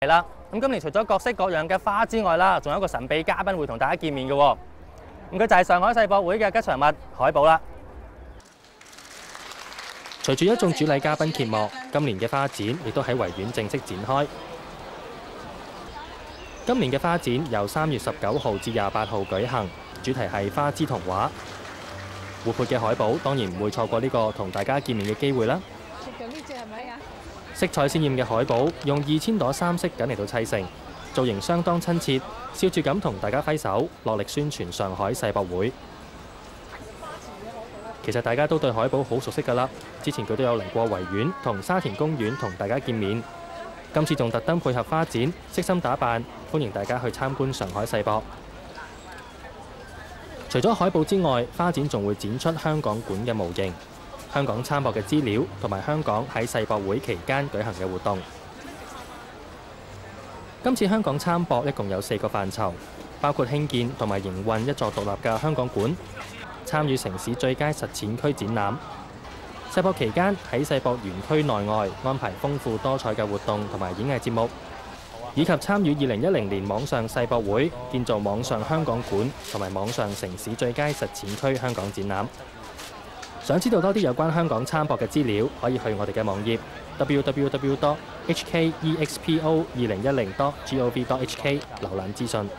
系啦，咁今年除咗各式各樣嘅花之外啦，仲有一個神秘嘉賓會同大家見面嘅喎。咁佢就係上海世博會嘅吉祥物海寶啦。隨住一眾主禮嘉賓揭幕，今年嘅花展亦都喺維園正式展開。今年嘅花展由三月十九號至廿八號舉行，主題係花之童話。活泼嘅海寶當然唔會錯過呢個同大家見面嘅機會啦。呢只係咪啊？色彩鮮豔嘅海寶用二千朵三色錦嚟到砌成，造型相當親切，笑住咁同大家揮手，落力宣傳上海世博會。其實大家都對海寶好熟悉㗎啦，之前佢都有嚟過維園同沙田公園同大家見面，今次仲特登配合花展，悉心打扮，歡迎大家去參觀上海世博。除咗海寶之外，花展仲會展出香港館嘅模型、香港參博嘅資料同埋香港喺世博會期間舉行嘅活動。今次香港參博一共有四個範疇，包括興建同埋營運一座獨立嘅香港館，參與城市最佳實踐區展覽。世博期間喺世博園區內外安排豐富多彩嘅活動同埋演藝節目，以及參與二零一零年網上世博會建造網上香港館同埋網上城市最佳實踐區香港展覽。想知道多啲有關香港參博嘅資料，可以去我哋嘅網頁 www.hkexpo2010.gov.hk 瀏覽資訊。